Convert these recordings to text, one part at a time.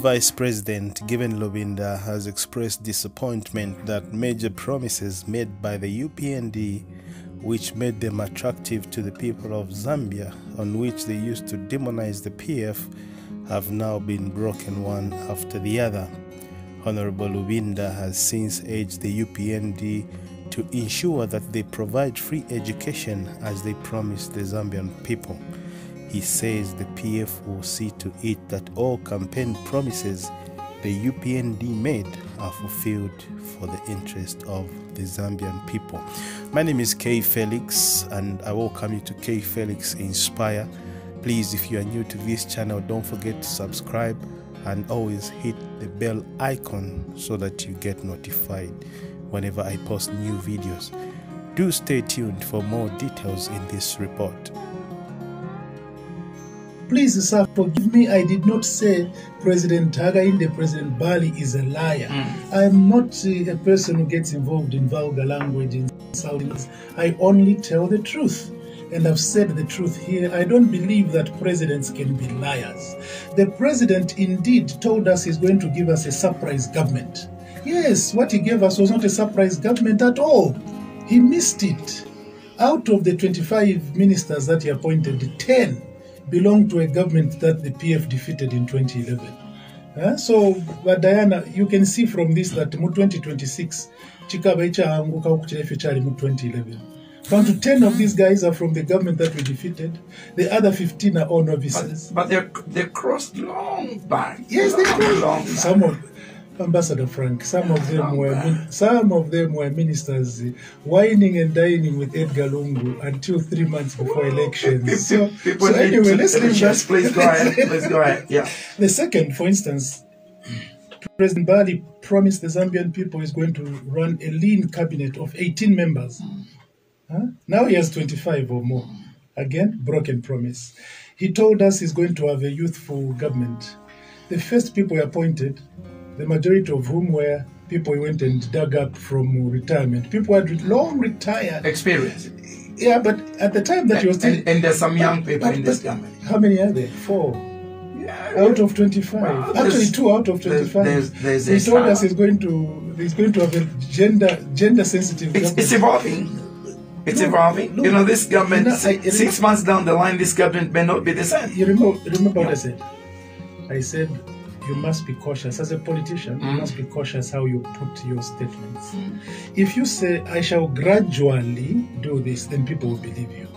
Vice President Given Lubinda has expressed disappointment that major promises made by the UPND, which made them attractive to the people of Zambia, on which they used to demonize the PF, have now been broken one after the other. Honorable Lubinda has since urged the UPND to ensure that they provide free education as they promised the Zambian people. He says the PF will see to it that all campaign promises the UPND made are fulfilled for the interest of the Zambian people. My name is Kay Felix, and I welcome you to Kay Felix Inspire. Please, if you are new to this channel, don't forget to subscribe and always hit the bell icon so that you get notified whenever I post new videos. Do stay tuned for more details in this report. Please, sir, forgive me. I did not say President Hakainde, President Bally is a liar. I am not uh, a person who gets involved in vulgar language, in insulting. I only tell the truth. And I've said the truth here. I don't believe that presidents can be liars. The president indeed told us he's going to give us a surprise government. Yes, what he gave us was not a surprise government at all. He missed it. Out of the 25 ministers that he appointed, 10 belong to a government that the PF defeated in 2011. Uh, so, but Diana, you can see from this that mu 2026, chikaba ichahanguka kuchirefe chari mu 2011. Count to 10 of these guys are from the government that we defeated. The other 15 are all novices. But, but they're, they crossed long back. Yes, they long, crossed. long back. Some of Ambassador Frank, some of them were some of them were ministers uh, whining and dining with Edgar Lungu until three months before elections. So, People so anyway, let's leave that. please go ahead. Please go ahead. Yeah. The second, for instance, President Bally promised the Zambian people he's going to run a lean cabinet of 18 members. Huh? Now he has 25 or more. Again, broken promise. He told us he's going to have a youthful government. The first people he appointed, the majority of whom were people who went and dug up from retirement. People had long retired. Experience. Yeah, but at the time that you was still. And, and there's some young people in this government. How many are there? Four Yeah. out of 25 Well, actually two out of 25 there's- there's he a told us he's going to he's going to have a gender gender sensitive It's, it's evolving. It's No, evolving. no. you know, this government, No, I- six, six months down the line, this government may not be the same. you remember remember what i said i said you must be cautious. As a politician you must be cautious how you put your statements. If you say i shall gradually do this then people will believe you.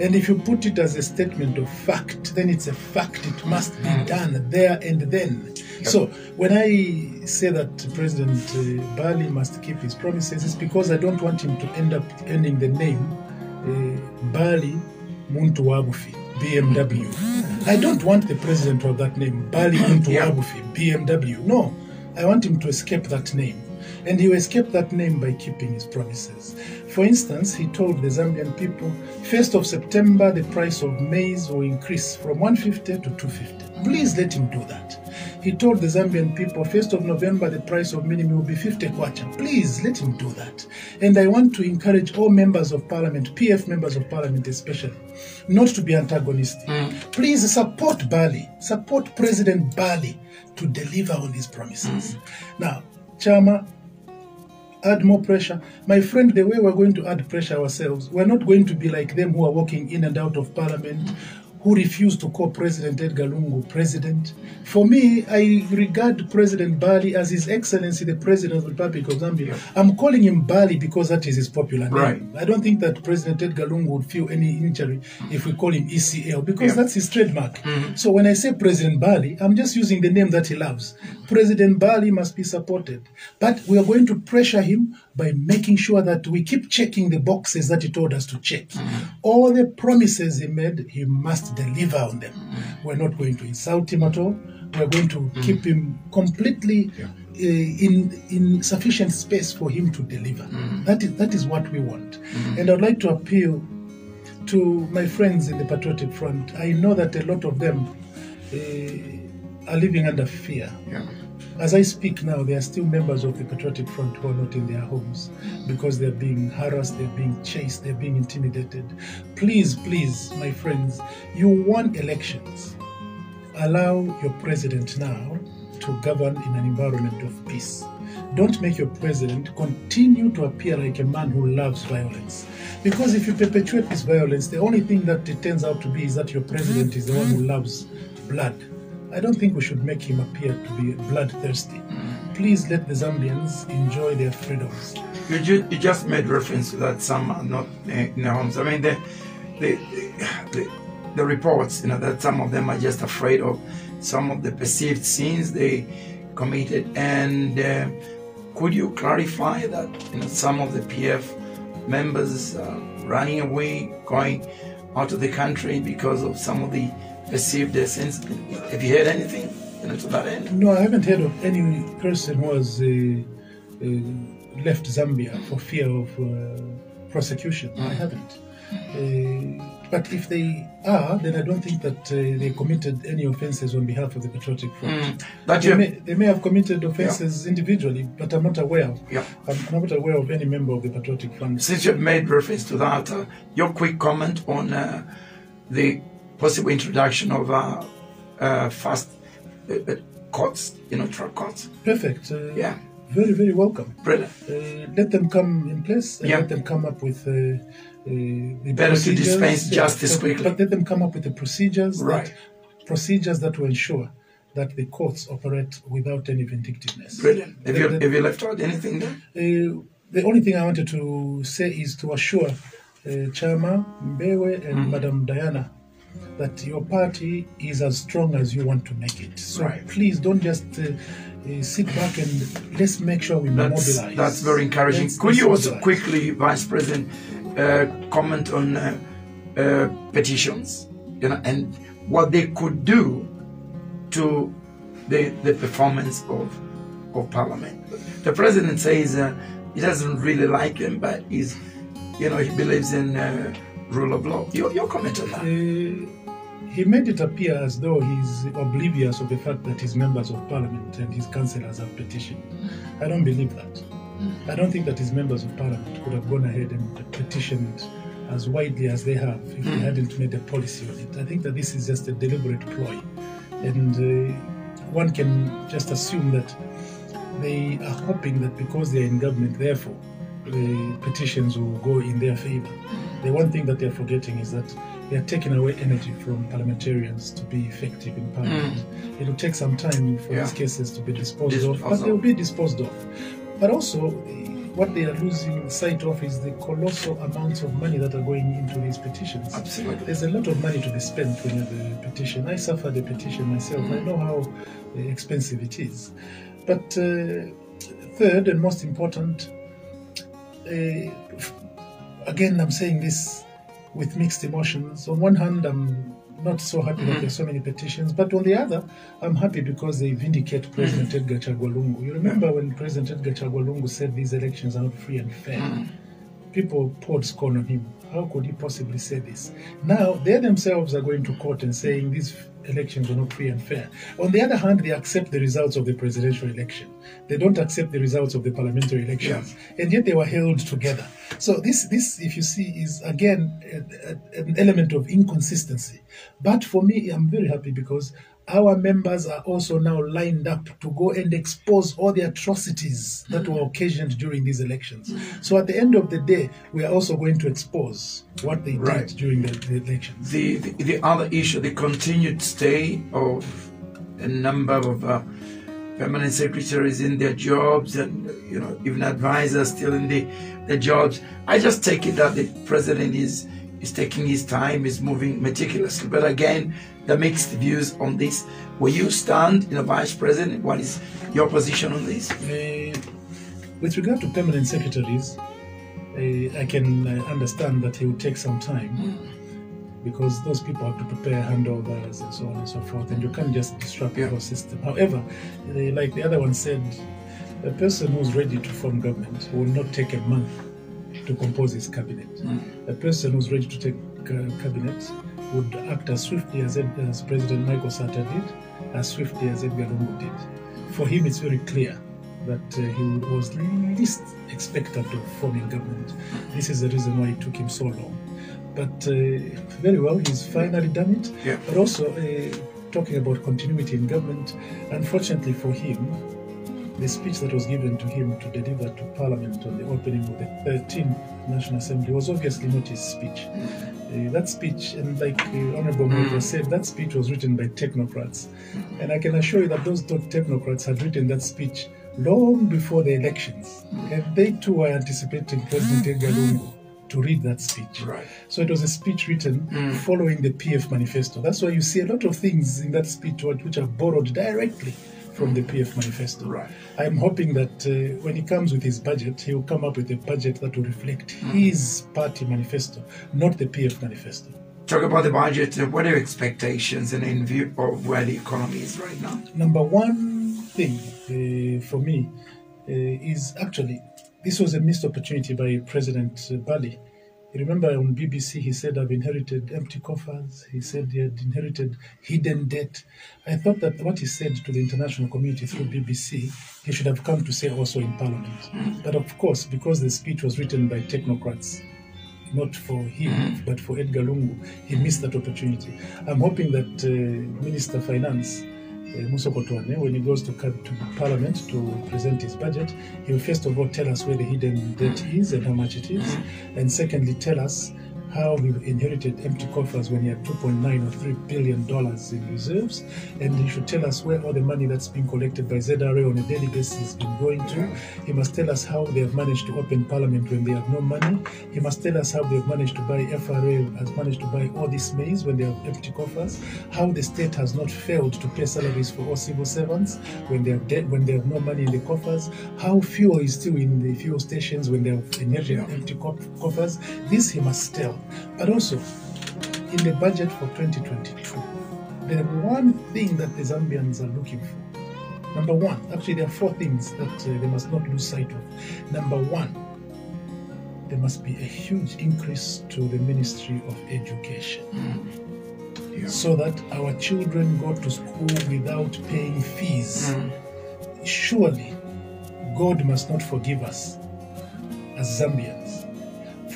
And if you put it as a statement of fact then it's a fact. It must be done there and then. So when i say that president uh, Bally must keep his promises it's because i don't want him to end up ending the name uh, bali muntu wabufi bmw i don't want the president of that name bali muntu Yeah. wabufi bmw no i want him to escape that name and he will escape that name by keeping his promises. For instance, he told the Zambian people, 1st of September, the price of maize will increase from 150 to 250. Please let him do that. He told the Zambian people, 1st of November, the price of minimum will be 50 kwacha. Please let him do that. And I want to encourage all members of parliament, PF members of parliament especially, not to be antagonistic. Mm. Please support Bally, support President Bally to deliver on his promises. Mm. Now, Chama, add more pressure. My friend, the way we're going to add pressure ourselves, we're not going to be like them who are walking in and out of parliament, who refused to call President Edgar Lungu president. For me, I regard President Bally as His Excellency, the President of the Republic of Zambia. I'm calling him Bally because that is his popular name. Right. I don't think that President Edgar Lungu would feel any injury if we call him ECL because Yeah. that's his trademark. Mm-hmm. So when I say President Bally, I'm just using the name that he loves. President Bally must be supported. But we are going to pressure him by making sure that we keep checking the boxes that he told us to check. Mm-hmm. All the promises he made, he must deliver on them. Mm-hmm. We're not going to insult him at all. We're going to mm-hmm. keep him completely uh, in in sufficient space for him to deliver. That is that is what we want. And I'd like to appeal to my friends in the Patriotic Front. I know that a lot of them uh, are living under fear. Yeah. As I speak now, there are still members of the Patriotic Front who are not in their homes because they're being harassed, they're being chased, they're being intimidated. Please, please, my friends, you won elections. Allow your president now to govern in an environment of peace. Don't make your president continue to appear like a man who loves violence. Because if you perpetuate this violence, the only thing that it turns out to be is that your president is the one who loves blood. I don't think we should make him appear to be bloodthirsty. Please let the Zambians enjoy their freedoms. You, ju- you just made reference to that some are not in their homes. I mean, the, the, the, the reports, you know, that some of them are just afraid of some of the perceived sins they committed. And uh, could you clarify that, you know, some of the PF members uh, running away, going out of the country because of some of the perceived their sins? Have you heard anything, you know, to that end? No, I haven't heard of any person who has uh, uh, left Zambia for fear of uh, prosecution. I haven't. Uh, but if they are, then I don't think that uh, they committed any offences on behalf of the Patriotic Front. That They may, they may have committed offences individually, but I'm not aware of. Yeah. I'm not aware of any member of the Patriotic Front. Since you've made reference to that, uh, your quick comment on uh, the possible introduction of uh, uh, fast uh, uh, courts, you know, track courts. Perfect. Uh, Yeah, Very, very welcome. brilliant. Uh, let them come in place and Yeah. let them come up with uh, uh, the Better to dispense justice but, quickly. But let them come up with the procedures Right. that procedures that will ensure that the courts operate without any vindictiveness. Brilliant. Have you, have you left out anything there? Uh, the only thing I wanted to say is to assure uh, Chama Mbewe and Mm. Madam Diana that your party is as strong as you want to make it. So Right. please don't just uh, uh, sit back and let's make sure we That's, mobilize. that's very encouraging. Let's- Could you also mobilize. quickly, Vice President, uh, comment on uh, uh, petitions, you know, and what they could do to the the performance of of Parliament? The President says uh, he doesn't really like them, but he's, you know, he believes in uh, rule of law. Your, your comment on that? Uh, he made it appear as though he's oblivious of the fact that his members of parliament and his councillors have petitioned. I don't believe that. I don't think that his members of parliament could have gone ahead and petitioned as widely as they have if they hadn't made a policy on it. I think that this is just a deliberate ploy. And uh, one can just assume that they are hoping that because they are in government, therefore, the petitions will go in their favor. The one thing that they're forgetting is that they are taking away energy from parliamentarians to be effective in parliament. It will take some time for Yeah. these cases to be disposed Disposed of, but they will be disposed of. But also, what they are losing sight of is the colossal amounts of money that are going into these petitions. Absolutely. There's a lot of money to be spent when you have a petition. I suffered a petition myself. I know how uh, expensive it is. But uh, third and most important, Uh, again, I'm saying this with mixed emotions. On one hand, I'm not so happy that mm-hmm. there's so many petitions, but on the other, I'm happy because they vindicate mm-hmm. President Edgar Chagwa You remember when President Edgar Chagwa said these elections are not free and fair? Mm-hmm. people poured scorn on him. How could he possibly say this? Now, they themselves are going to court and saying these elections were not free and fair. On the other hand, they accept the results of the presidential election. They don't accept the results of the parliamentary elections, and yet they were held together. So this, this, if you see, is again a- a- an element of inconsistency. But for me, I'm very happy because our members are also now lined up to go and expose all the atrocities that were occasioned during these elections. So at the end of the day, we are also going to expose what they Right. did during the, the elections. the, the, the other issue, the continued stay of a number of uh, permanent secretaries in their jobs and you know even advisors still in the, the jobs. I just take it that the president is is taking his time, is moving meticulously. But again, the mixed views on this. Where you stand, you know, vice president, what is your position on this? Uh, with regard to permanent secretaries, uh, I can uh, understand that he will take some time because those people have to prepare handovers and so on and so forth, and you can't just disrupt Yeah. the whole system. However, uh, like the other one said, a person who's ready to form government will not take a month to compose his cabinet. A person who's ready to take uh, cabinet would act as swiftly as, Ed- as President Michael Sata did, as swiftly as Edgar Lungu did. For him, it's very clear that uh, he was least expectant of forming government. This is the reason why it took him so long. But uh, very well, he's finally done it. Yeah. But also, uh, talking about continuity in government. Unfortunately for him, the speech that was given to him to deliver to Parliament on the opening of the 13th National Assembly was obviously not his speech. Uh, that speech, and like uh, Honorable Moses said, that speech was written by technocrats. And I can assure you that those te- technocrats had written that speech long before the elections. And they too were anticipating President Edgar Lungu to read that speech. Right. So it was a speech written following the PF manifesto. That's why you see a lot of things in that speech which are borrowed directly from the PF manifesto. Right. I'm hoping that uh, when he comes with his budget, he will come up with a budget that will reflect his party manifesto, not the PF manifesto. Talk about the budget. uh, What are your expectations and in view of where the economy is right now? Number one thing uh, for me uh, is actually this was a missed opportunity by President Bally. Remember on BBC he said I've inherited empty coffers. He said he had inherited hidden debt. I thought that what he said to the international community through BBC he should have come to say also in Parliament. But of course, because the speech was written by technocrats, not for him, but for Edgar Lungu. He missed that opportunity. I'm hoping that uh, Minister Finance, uh, Musokotwane, when he goes to, to Parliament to present his budget, he will first of all tell us where the hidden debt is and how much it is, and secondly, tell us how he inherited empty coffers when he had 2.9 or 3 billion dollars in reserves, and he should tell us where all the money that's being collected by ZRA on a daily basis has been going to. He must tell us how they have managed to open parliament when they have no money. He must tell us how they have managed to buy FRA has managed to buy all this maize when they have empty coffers. How the state has not failed to pay salaries for all civil servants when they have debt, when they have no money in the coffers. How fuel is still in the fuel stations when they have inherited empty co- coffers. This he must tell. But also in the budget for 2022, the one thing that the Zambians are looking for Number one, actually, there are four things that uh, they must not lose sight of. Number one, there must be a huge increase to the Ministry of Education Yeah. so that our children go to school without paying fees. Surely, God must not forgive us as Zambians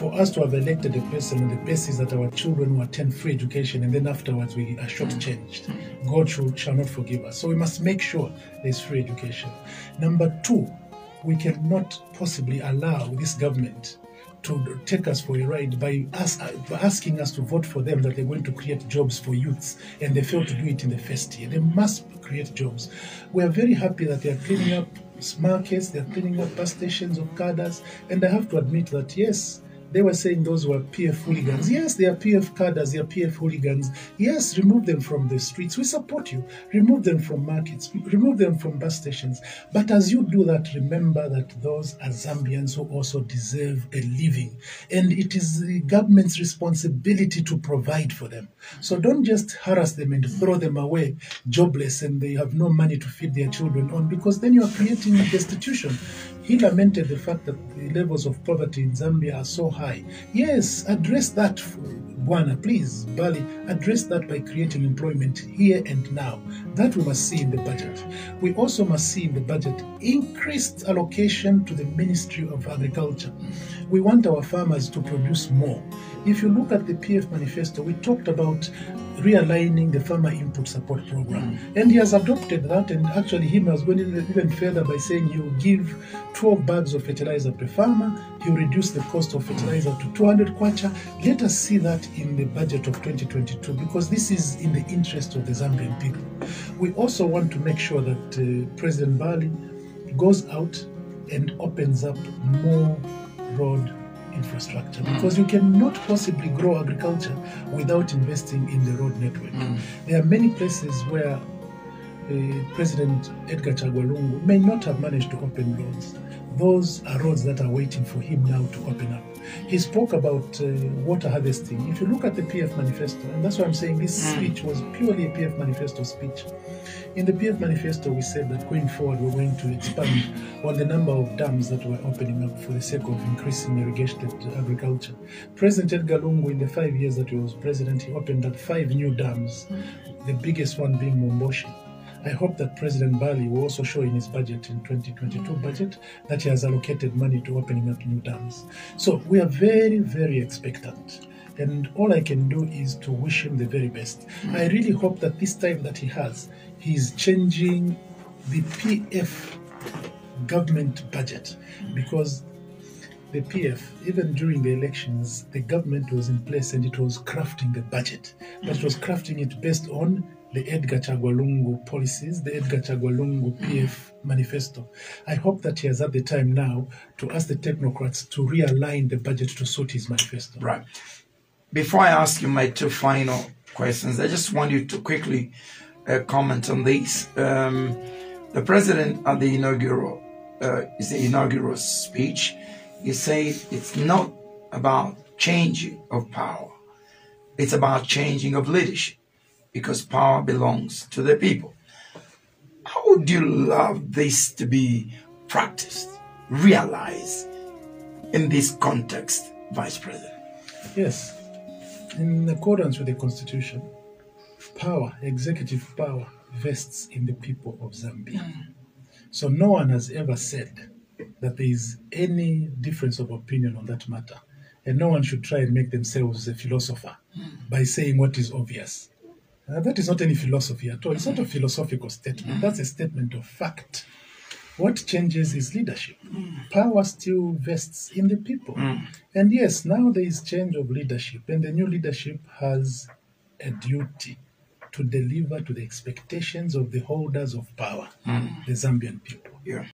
for us to have elected a person on the basis that our children will attend free education and then afterwards we are shortchanged. God shall not forgive us. So we must make sure there's free education. Number two, we cannot possibly allow this government to take us for a ride by us by asking us to vote for them that they're going to create jobs for youths and they fail to do it in the first year. They must create jobs. We are very happy that they are cleaning up markets, they are cleaning up bus stations of cadres, and I have to admit that yes, they were saying those were PF hooligans. Yes, they are PF cadres, they are PF hooligans. Yes, remove them from the streets. We support you. Remove them from markets, remove them from bus stations. But as you do that, remember that those are Zambians who also deserve a living. And it is the government's responsibility to provide for them. So don't just harass them and throw them away jobless and they have no money to feed their children on because then you are creating destitution. He lamented the fact that the levels of poverty in Zambia are so high. Yes, address that, Buana, please, Bally, address that by creating employment here and now. That we must see in the budget. We also must see in the budget increased allocation to the Ministry of Agriculture. We want our farmers to produce more. If you look at the PF manifesto, we talked about realigning the farmer input support program. And he has adopted that, and actually, him has gone even further by saying he will give 12 bags of fertilizer per farmer, he will reduce the cost of fertilizer to 200 kwacha. Let us see that in the budget of 2022 because this is in the interest of the Zambian people. We also want to make sure that uh, President Bally goes out and opens up more road infrastructure because you cannot possibly grow agriculture without investing in the road network. There are many places where uh, President Edgar Chagwa Lungu may not have managed to open roads. Those are roads that are waiting for him now to open up. He spoke about uh, water harvesting. If you look at the PF manifesto, and that's why I'm saying this speech was purely a PF manifesto speech. In the PF manifesto, we said that going forward, we're going to expand on the number of dams that we're opening up for the sake of increasing irrigated agriculture. President Edgar Lungu, in the five years that he was president, he opened up five new dams, the biggest one being Mwomboshi. I hope that President Bally will also show in his budget in 2022 budget that he has allocated money to opening up new dams. So we are very, very expectant. And all I can do is to wish him the very best. Mm. I really hope that this time that he has, he's changing the PF government budget mm. because the PF, even during the elections, the government was in place and it was crafting the budget, but it was crafting it based on the Edgar Chagwa Lungu policies, the Edgar Chagwa Lungu PF manifesto. I hope that he has had the time now to ask the technocrats to realign the budget to suit his manifesto. Right. Before I ask you my two final questions, I just want you to quickly uh, comment on this. Um, the president at the inaugural, uh, is the inaugural speech, he said it's not about changing of power, it's about changing of leadership, because power belongs to the people. How would you love this to be practiced, realized in this context, Vice President? Yes, in accordance with the Constitution, power, executive power, vests in the people of Zambia. Mm. So no one has ever said that there is any difference of opinion on that matter. And no one should try and make themselves a philosopher by saying what is obvious. Uh, that is not any philosophy at all. It's not a philosophical statement. That's a statement of fact. What changes is leadership. Power still vests in the people. And yes, now there is change of leadership, and the new leadership has a duty to deliver to the expectations of the holders of power, the Zambian people. Yeah.